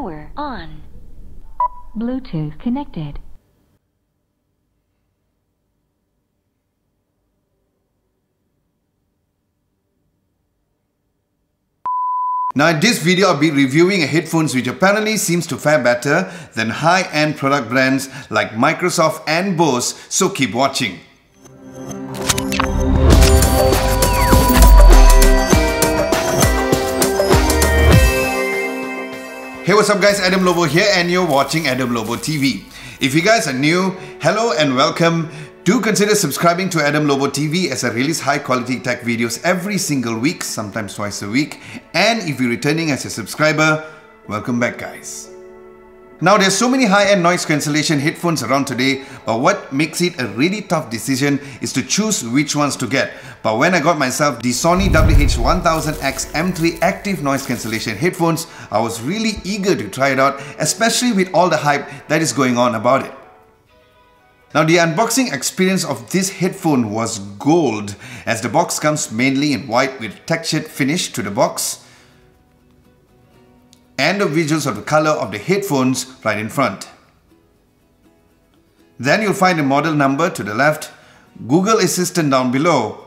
Power on. Bluetooth connected. Now in this video I'll be reviewing a headphones which apparently seems to fare better than high-end product brands like Microsoft and Bose, so keep watching. Hey what's up guys, Adam Lobo here and you're watching Adam Lobo TV. If you guys are new, hello and welcome. Do consider subscribing to Adam Lobo TV as I release high quality tech videos every single week, sometimes twice a week. And if you're returning as a subscriber, welcome back guys. Now there's so many high-end noise cancellation headphones around today, but what makes it a really tough decision is to choose which ones to get. But when I got myself the Sony WH-1000X M3 active noise cancellation headphones, I was really eager to try it out, especially with all the hype that is going on about it. Now the unboxing experience of this headphone was gold as the box comes mainly in white with textured finish to the box and the visuals of the color of the headphones right in front. Then you'll find the model number to the left, Google Assistant down below,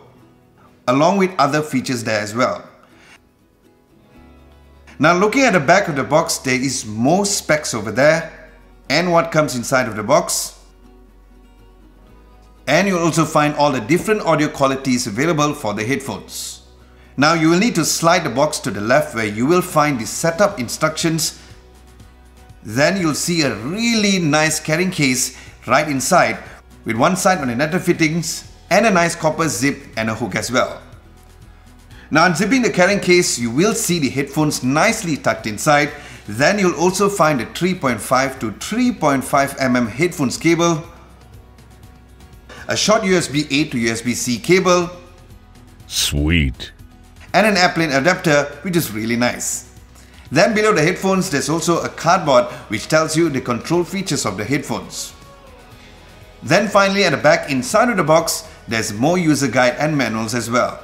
along with other features there as well. Now looking at the back of the box, there is more specs over there and what comes inside of the box. And you'll also find all the different audio qualities available for the headphones. Now you will need to slide the box to the left where you will find the setup instructions. Then you'll see a really nice carrying case right inside with one side on the netter fittings and a nice copper zip and a hook as well. Now unzipping the carrying case, you will see the headphones nicely tucked inside. Then you'll also find a 3.5 to 3.5 mm headphones cable, a short USB A to USB-C cable, Sweet and an airplane adapter which is really nice. Then below the headphones there's also a cardboard which tells you the control features of the headphones. Then finally at the back inside of the box there's more user guide and manuals as well.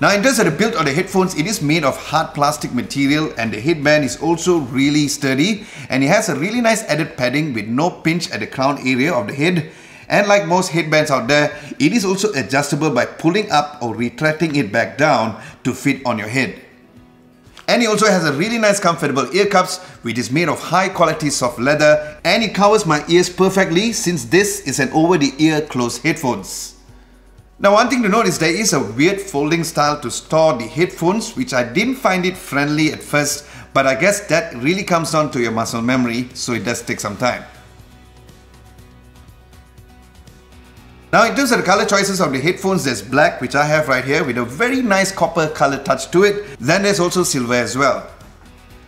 Now in terms of the build of the headphones, it is made of hard plastic material and the headband is also really sturdy and it has a really nice added padding with no pinch at the crown area of the head and like most headbands out there, it is also adjustable by pulling up or retracting it back down to fit on your head. And it also has a really nice comfortable ear cups which is made of high quality soft leather and it covers my ears perfectly since this is an over the ear closed headphones. Now one thing to note is there is a weird folding style to store the headphones which I didn't find it friendly at first but I guess that really comes down to your muscle memory so it does take some time. Now in terms of the color choices of the headphones, there's black, which I have right here with a very nice copper color touch to it. Then there's also silver as well.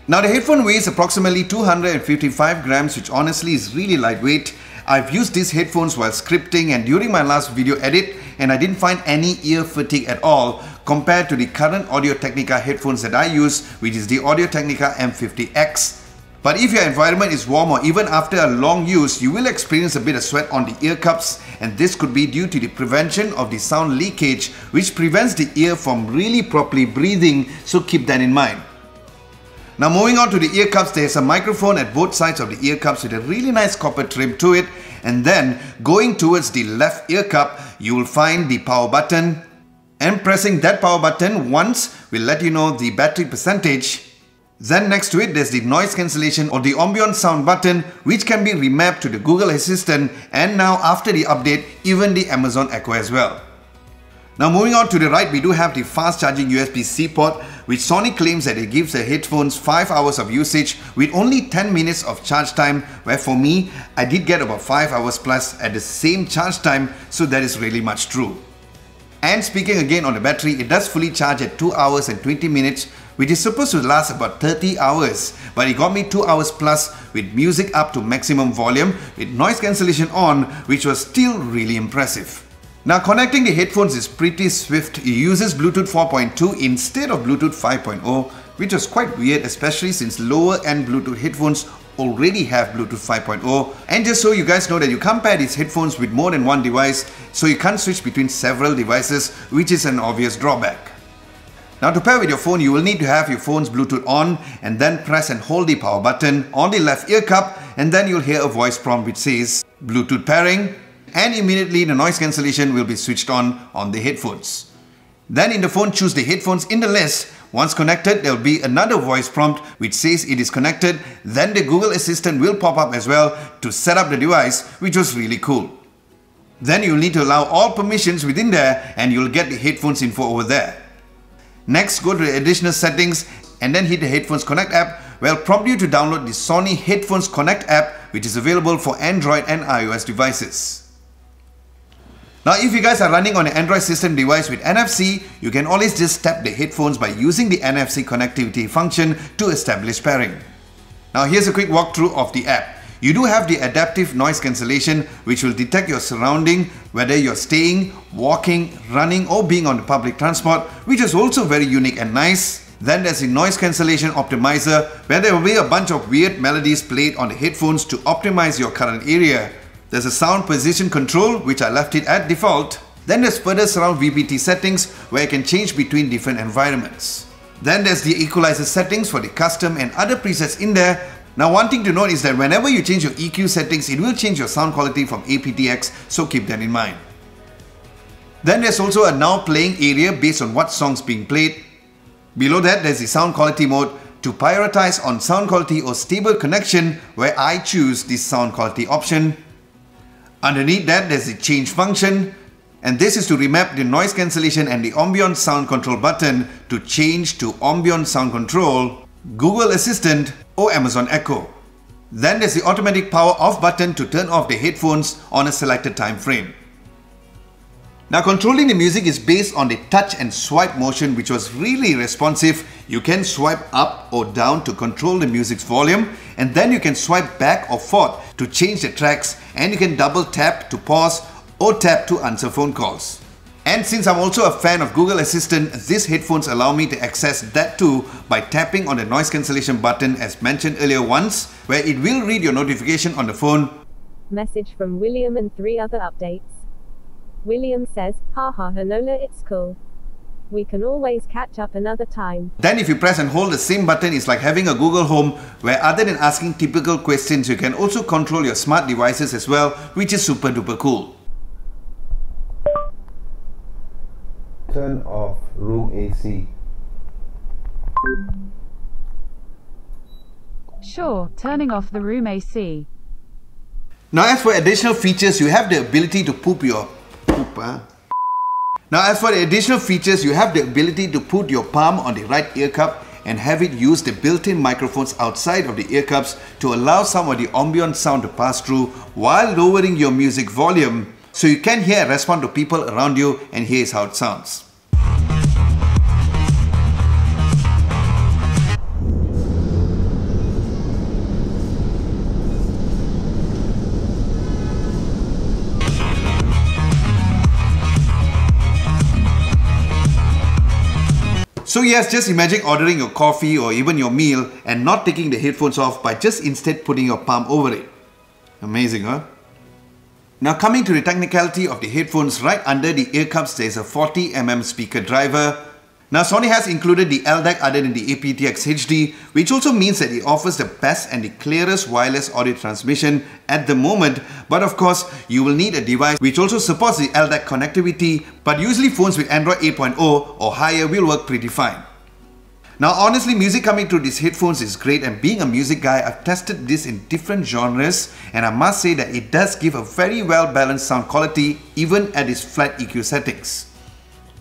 Now the headphone weighs approximately 255 grams, which honestly is really lightweight. I've used these headphones while scripting and during my last video edit and I didn't find any ear fatigue at all compared to the current Audio Technica headphones that I use, which is the Audio Technica M50X but if your environment is warm or even after a long use, you will experience a bit of sweat on the ear cups and this could be due to the prevention of the sound leakage which prevents the ear from really properly breathing, so keep that in mind. Now moving on to the ear cups, there's a microphone at both sides of the ear cups with a really nice copper trim to it. And then going towards the left ear cup, you will find the power button. And pressing that power button once will let you know the battery percentage then next to it there's the noise cancellation or the ambient sound button which can be remapped to the Google Assistant and now after the update even the Amazon Echo as well. Now moving on to the right we do have the fast charging USB-C port which Sony claims that it gives the headphones 5 hours of usage with only 10 minutes of charge time where for me I did get about 5 hours plus at the same charge time so that is really much true. And speaking again on the battery, it does fully charge at 2 hours and 20 minutes which is supposed to last about 30 hours. But it got me 2 hours plus with music up to maximum volume with noise cancellation on which was still really impressive. Now connecting the headphones is pretty swift. It uses Bluetooth 4.2 instead of Bluetooth 5.0 which was quite weird especially since lower end Bluetooth headphones already have Bluetooth 5.0 and just so you guys know that you can't pair these headphones with more than one device so you can't switch between several devices which is an obvious drawback. Now to pair with your phone, you will need to have your phone's Bluetooth on and then press and hold the power button on the left ear cup and then you'll hear a voice prompt which says Bluetooth pairing and immediately the noise cancellation will be switched on on the headphones. Then in the phone, choose the headphones in the list. Once connected, there will be another voice prompt which says it is connected. Then the Google Assistant will pop up as well to set up the device, which was really cool. Then you'll need to allow all permissions within there and you'll get the headphones info over there. Next, go to the additional settings and then hit the Headphones Connect app where will prompt you to download the Sony Headphones Connect app which is available for Android and iOS devices. Now if you guys are running on an Android system device with NFC, you can always just tap the headphones by using the NFC connectivity function to establish pairing. Now here's a quick walkthrough of the app. You do have the adaptive noise cancellation which will detect your surrounding whether you're staying, walking, running or being on the public transport which is also very unique and nice. Then there's the noise cancellation optimizer where there will be a bunch of weird melodies played on the headphones to optimize your current area. There's a sound position control which I left it at default. Then there's further surround VPT settings where you can change between different environments. Then there's the equalizer settings for the custom and other presets in there now one thing to note is that whenever you change your EQ settings, it will change your sound quality from aptX, so keep that in mind. Then there's also a now playing area based on what songs being played. Below that there's the sound quality mode to prioritize on sound quality or stable connection where I choose the sound quality option. Underneath that there's the change function and this is to remap the noise cancellation and the ambient sound control button to change to ambient sound control, Google Assistant or Amazon Echo. Then there's the automatic power off button to turn off the headphones on a selected time frame. Now controlling the music is based on the touch and swipe motion which was really responsive. You can swipe up or down to control the music's volume and then you can swipe back or forth to change the tracks and you can double tap to pause or tap to answer phone calls. And since I'm also a fan of Google Assistant, these headphones allow me to access that too by tapping on the noise cancellation button as mentioned earlier once, where it will read your notification on the phone. Message from William and three other updates. William says, haha Hanola it's cool. We can always catch up another time. Then if you press and hold the same button, it's like having a Google Home where other than asking typical questions, you can also control your smart devices as well, which is super duper cool. Turn off room AC. Sure, turning off the room AC. Now as for additional features, you have the ability to poop your poop. Huh? Now as for the additional features, you have the ability to put your palm on the right ear cup and have it use the built-in microphones outside of the ear cups to allow some of the ambient sound to pass through while lowering your music volume so you can hear and respond to people around you and here's how it sounds. So yes, just imagine ordering your coffee or even your meal and not taking the headphones off but just instead putting your palm over it. Amazing, huh? Now coming to the technicality of the headphones, right under the ear cups there is a 40mm speaker driver. Now Sony has included the LDAC other than the aptX HD, which also means that it offers the best and the clearest wireless audio transmission at the moment. But of course, you will need a device which also supports the LDAC connectivity, but usually phones with Android 8.0 or higher will work pretty fine. Now honestly music coming through these headphones is great and being a music guy I've tested this in different genres and I must say that it does give a very well balanced sound quality even at its flat EQ settings.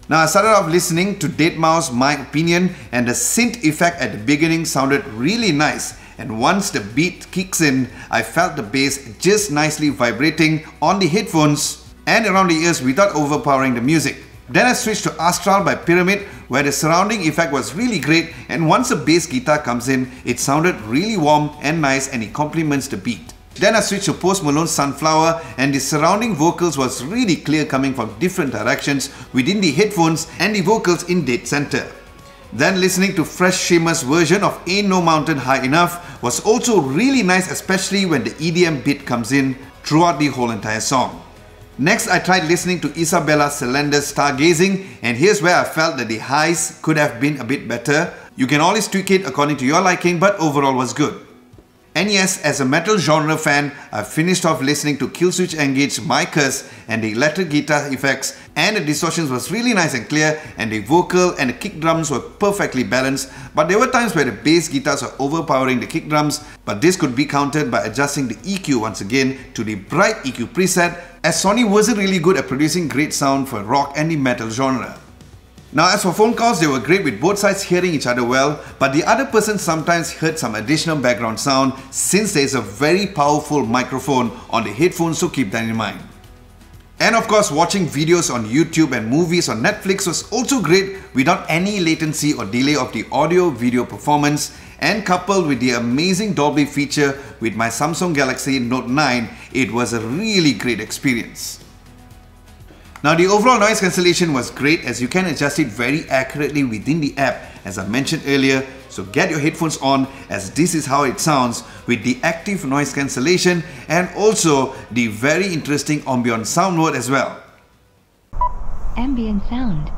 Now I started off listening to Deadmau5 My Opinion and the synth effect at the beginning sounded really nice and once the beat kicks in I felt the bass just nicely vibrating on the headphones and around the ears without overpowering the music. Then I switched to Astral by Pyramid where the surrounding effect was really great and once the bass guitar comes in, it sounded really warm and nice and it complements the beat. Then I switched to Post Malone's Sunflower and the surrounding vocals was really clear coming from different directions within the headphones and the vocals in dead center. Then listening to Fresh Seamus version of Ain't No Mountain High Enough was also really nice especially when the EDM beat comes in throughout the whole entire song. Next, I tried listening to Isabella Salender's Stargazing, and here's where I felt that the highs could have been a bit better. You can always tweak it according to your liking, but overall was good. And yes, as a metal genre fan, I finished off listening to Killswitch Engage Curse and the electric guitar effects and the distortions was really nice and clear and the vocal and the kick drums were perfectly balanced but there were times where the bass guitars were overpowering the kick drums but this could be countered by adjusting the EQ once again to the bright EQ preset as Sony wasn't really good at producing great sound for rock and the metal genre. Now as for phone calls, they were great with both sides hearing each other well, but the other person sometimes heard some additional background sound since there is a very powerful microphone on the headphones so keep that in mind. And of course, watching videos on YouTube and movies on Netflix was also great without any latency or delay of the audio video performance and coupled with the amazing Dolby feature with my Samsung Galaxy Note 9, it was a really great experience. Now the overall noise cancellation was great as you can adjust it very accurately within the app as I mentioned earlier so get your headphones on as this is how it sounds with the active noise cancellation and also the very interesting ambient sound mode as well. Ambient sound.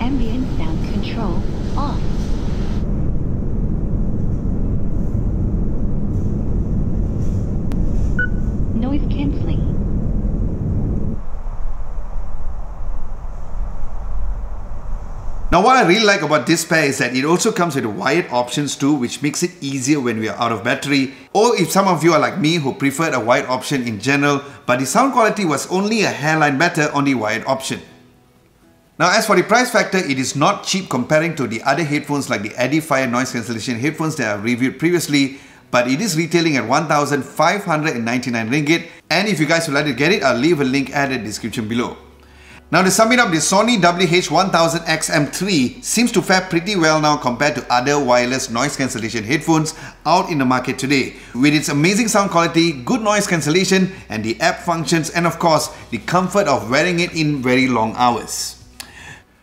Ambient sound control off. Noise cancelling. Now what I really like about this pair is that it also comes with wired options too which makes it easier when we are out of battery or if some of you are like me who preferred a wired option in general but the sound quality was only a hairline better on the wired option. Now as for the price factor, it is not cheap comparing to the other headphones like the Edifier noise cancellation headphones that I reviewed previously but it is retailing at 1599 ringgit and if you guys would like to get it, I'll leave a link at the description below. Now to sum it up, the Sony WH-1000XM3 seems to fare pretty well now compared to other wireless noise cancellation headphones out in the market today. With its amazing sound quality, good noise cancellation and the app functions and of course the comfort of wearing it in very long hours.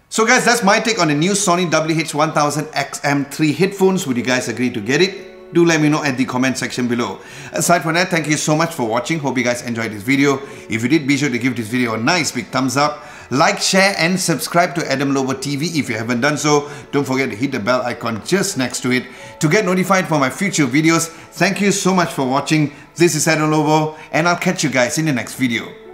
So guys, that's my take on the new Sony WH-1000XM3 headphones. Would you guys agree to get it? do let me know at the comment section below. Aside from that, thank you so much for watching. Hope you guys enjoyed this video. If you did, be sure to give this video a nice big thumbs up. Like, share and subscribe to Adam Lobo TV if you haven't done so. Don't forget to hit the bell icon just next to it to get notified for my future videos. Thank you so much for watching. This is Adam Lobo and I'll catch you guys in the next video.